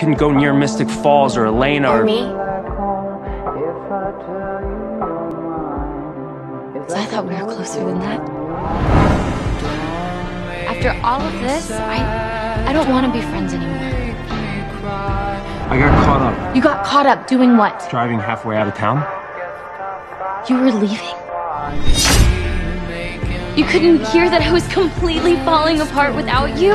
can go near Mystic Falls or Elena Or me? I thought we were closer than that. After all of this, I I don't want to be friends anymore. I got caught up You got caught up doing what? driving halfway out of town. You were leaving. You couldn't hear that I was completely falling apart without you?